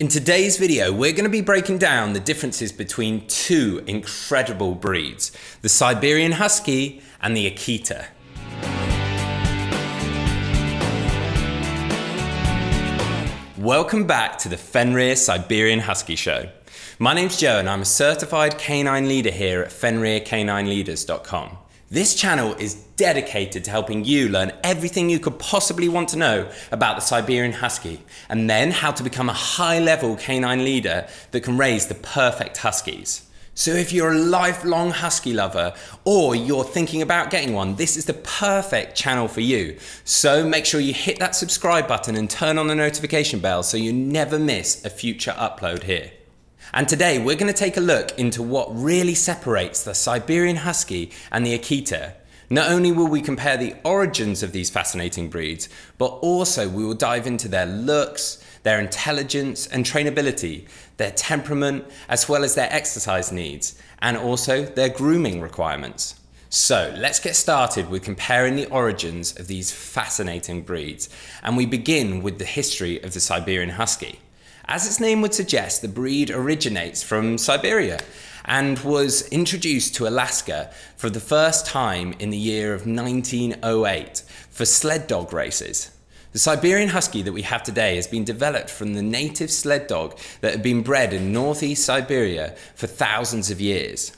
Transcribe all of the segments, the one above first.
In today's video, we're going to be breaking down the differences between two incredible breeds, the Siberian Husky and the Akita. Welcome back to the Fenrir Siberian Husky Show. My name's Joe and I'm a certified canine leader here at FenrirCanineLeaders.com. This channel is dedicated to helping you learn everything you could possibly want to know about the Siberian Husky, and then how to become a high level canine leader that can raise the perfect Huskies. So, if you're a lifelong Husky lover or you're thinking about getting one, this is the perfect channel for you. So, make sure you hit that subscribe button and turn on the notification bell so you never miss a future upload here. And today we're going to take a look into what really separates the Siberian Husky and the Akita. Not only will we compare the origins of these fascinating breeds, but also we will dive into their looks, their intelligence and trainability, their temperament, as well as their exercise needs, and also their grooming requirements. So let's get started with comparing the origins of these fascinating breeds. And we begin with the history of the Siberian Husky. As its name would suggest, the breed originates from Siberia and was introduced to Alaska for the first time in the year of 1908 for sled dog races. The Siberian Husky that we have today has been developed from the native sled dog that had been bred in northeast Siberia for thousands of years.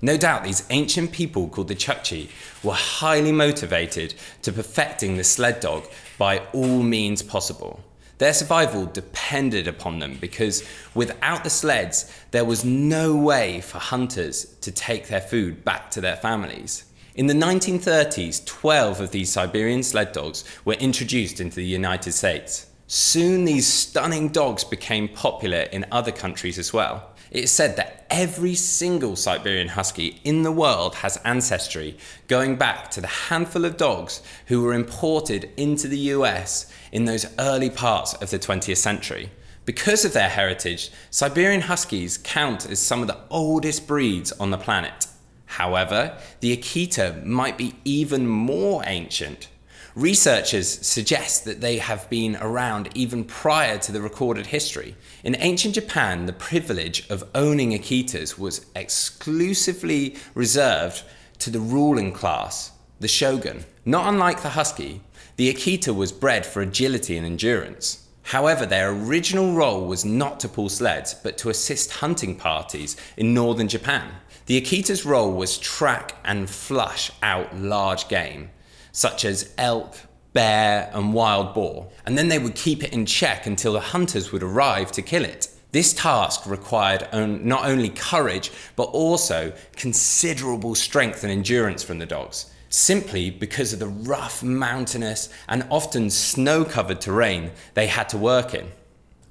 No doubt these ancient people called the Chukchi were highly motivated to perfecting the sled dog by all means possible. Their survival depended upon them because without the sleds, there was no way for hunters to take their food back to their families. In the 1930s, 12 of these Siberian sled dogs were introduced into the United States. Soon these stunning dogs became popular in other countries as well. It is said that every single Siberian Husky in the world has ancestry going back to the handful of dogs who were imported into the US in those early parts of the 20th century. Because of their heritage, Siberian Huskies count as some of the oldest breeds on the planet. However, the Akita might be even more ancient. Researchers suggest that they have been around even prior to the recorded history. In ancient Japan, the privilege of owning Akitas was exclusively reserved to the ruling class, the shogun. Not unlike the husky, the Akita was bred for agility and endurance. However, their original role was not to pull sleds, but to assist hunting parties in northern Japan. The Akita's role was track and flush out large game such as elk, bear, and wild boar, and then they would keep it in check until the hunters would arrive to kill it. This task required not only courage, but also considerable strength and endurance from the dogs, simply because of the rough, mountainous, and often snow covered terrain they had to work in.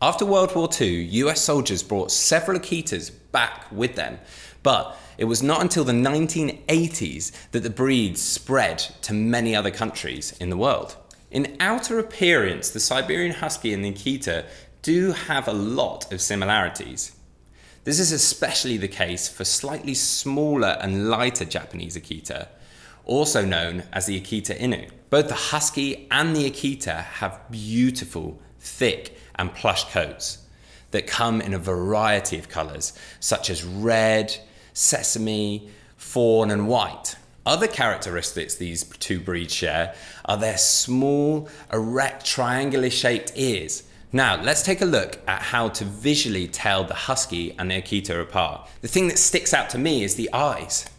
After World War II, US soldiers brought several Akitas back with them, but it was not until the 1980s that the breed spread to many other countries in the world. In outer appearance, the Siberian Husky and the Akita do have a lot of similarities. This is especially the case for slightly smaller and lighter Japanese Akita, also known as the Akita Inu. Both the Husky and the Akita have beautiful, thick, and plush coats that come in a variety of colours, such as red, sesame, fawn, and white. Other characteristics these two breeds share are their small, erect, triangular shaped ears. Now, let's take a look at how to visually tell the Husky and the Akita apart. The thing that sticks out to me is the eyes.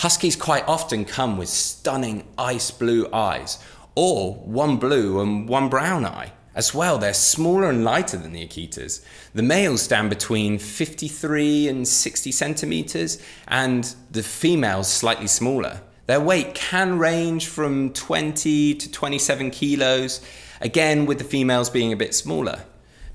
Huskies quite often come with stunning ice blue eyes, or one blue and one brown eye. As well, they're smaller and lighter than the Akitas. The males stand between 53 and 60 centimeters, and the females slightly smaller. Their weight can range from 20 to 27 kilos, again, with the females being a bit smaller.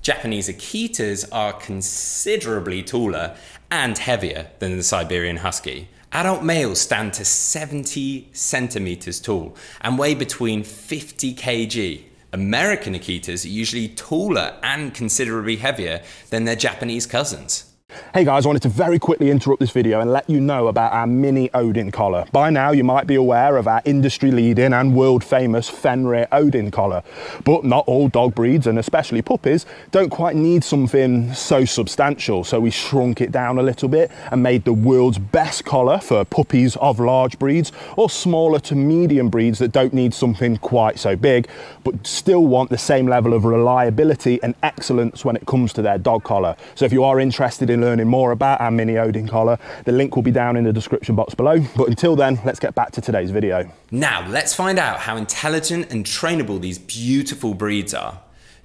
Japanese Akitas are considerably taller and heavier than the Siberian Husky. Adult males stand to 70 centimeters tall and weigh between 50 kg. American Akitas are usually taller and considerably heavier than their Japanese cousins. Hey guys, I wanted to very quickly interrupt this video and let you know about our mini Odin collar. By now you might be aware of our industry leading and world famous Fenrir Odin collar, but not all dog breeds and especially puppies don't quite need something so substantial. So we shrunk it down a little bit and made the world's best collar for puppies of large breeds or smaller to medium breeds that don't need something quite so big, but still want the same level of reliability and excellence when it comes to their dog collar. So if you are interested in learning more about our mini Odin collar, the link will be down in the description box below. But until then, let's get back to today's video. Now, let's find out how intelligent and trainable these beautiful breeds are.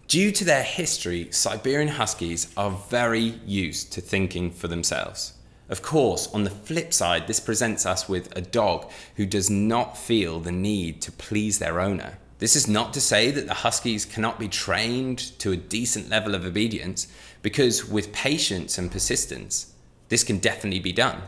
Due to their history, Siberian Huskies are very used to thinking for themselves. Of course, on the flip side, this presents us with a dog who does not feel the need to please their owner. This is not to say that the Huskies cannot be trained to a decent level of obedience, because with patience and persistence, this can definitely be done.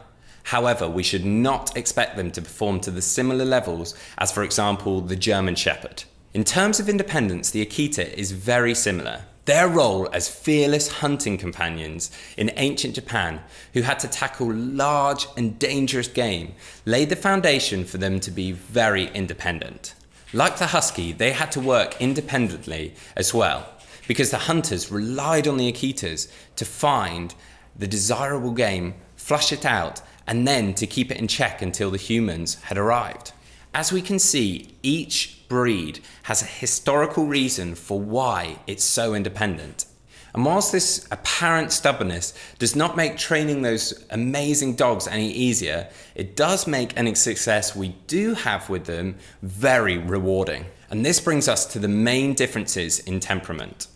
However, we should not expect them to perform to the similar levels as, for example, the German Shepherd. In terms of independence, the Akita is very similar. Their role as fearless hunting companions in ancient Japan, who had to tackle large and dangerous game, laid the foundation for them to be very independent. Like the husky, they had to work independently as well, because the hunters relied on the Akitas to find the desirable game, flush it out, and then to keep it in check until the humans had arrived. As we can see, each breed has a historical reason for why it's so independent. And whilst this apparent stubbornness does not make training those amazing dogs any easier, it does make any success we do have with them very rewarding. And this brings us to the main differences in temperament.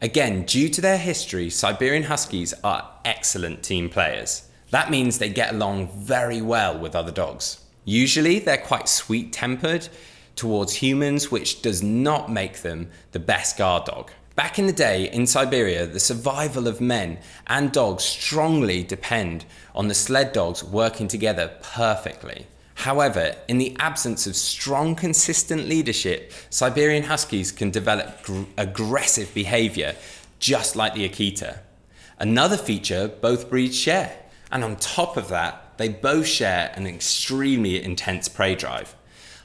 Again, due to their history, Siberian Huskies are excellent team players. That means they get along very well with other dogs. Usually, they're quite sweet tempered towards humans, which does not make them the best guard dog. Back in the day in Siberia, the survival of men and dogs strongly depend on the sled dogs working together perfectly. However, in the absence of strong, consistent leadership, Siberian Huskies can develop aggressive behavior just like the Akita. Another feature both breeds share, and on top of that, they both share an extremely intense prey drive.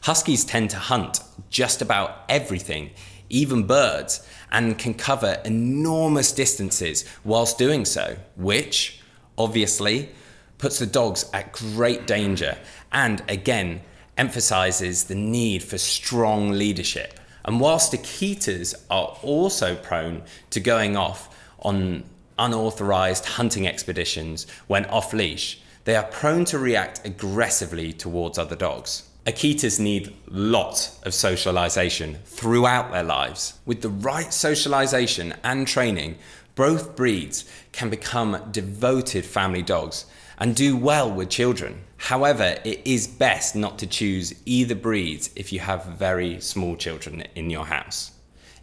Huskies tend to hunt just about everything, even birds, and can cover enormous distances whilst doing so, which obviously puts the dogs at great danger and again emphasizes the need for strong leadership. And whilst Akitas are also prone to going off on unauthorized hunting expeditions when off leash, they are prone to react aggressively towards other dogs. Akitas need lots of socialization throughout their lives. With the right socialization and training, both breeds can become devoted family dogs and do well with children. However, it is best not to choose either breeds if you have very small children in your house.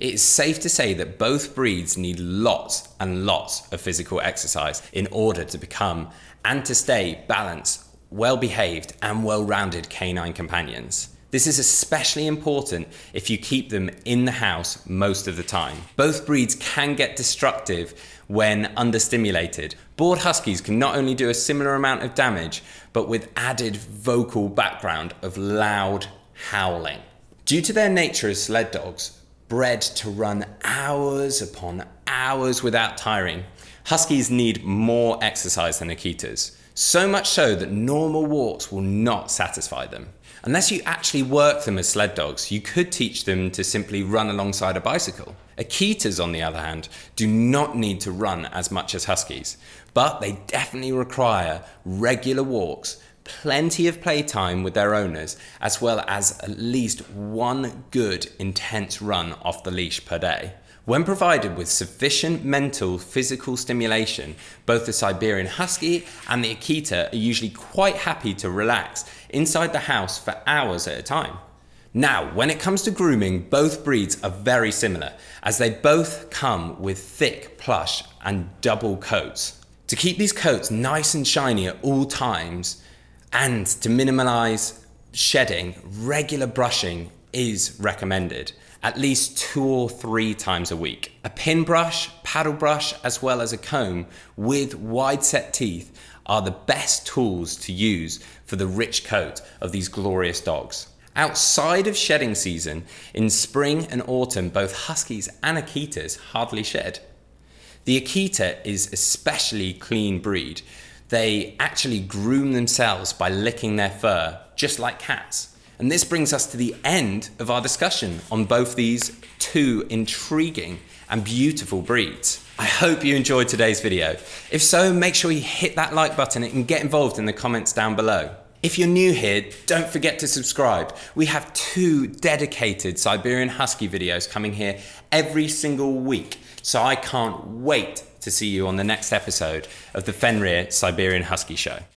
It is safe to say that both breeds need lots and lots of physical exercise in order to become and to stay balanced well behaved and well rounded canine companions. This is especially important if you keep them in the house most of the time. Both breeds can get destructive when understimulated. Bored Huskies can not only do a similar amount of damage, but with added vocal background of loud howling. Due to their nature as sled dogs, bred to run hours upon hours without tiring, Huskies need more exercise than Akitas. So much so that normal walks will not satisfy them. Unless you actually work them as sled dogs, you could teach them to simply run alongside a bicycle. Akitas, on the other hand, do not need to run as much as Huskies, but they definitely require regular walks, plenty of playtime with their owners, as well as at least one good intense run off the leash per day. When provided with sufficient mental physical stimulation, both the Siberian Husky and the Akita are usually quite happy to relax inside the house for hours at a time. Now, when it comes to grooming, both breeds are very similar, as they both come with thick plush and double coats. To keep these coats nice and shiny at all times, and to minimize shedding, regular brushing is recommended. At least two or three times a week. A pin brush, paddle brush, as well as a comb with wide set teeth are the best tools to use for the rich coat of these glorious dogs. Outside of shedding season, in spring and autumn, both Huskies and Akitas hardly shed. The Akita is especially clean breed. They actually groom themselves by licking their fur, just like cats. And this brings us to the end of our discussion on both these two intriguing and beautiful breeds. I hope you enjoyed today's video. If so, make sure you hit that like button and get involved in the comments down below. If you're new here, don't forget to subscribe. We have two dedicated Siberian Husky videos coming here every single week, so I can't wait to see you on the next episode of the Fenrir Siberian Husky Show.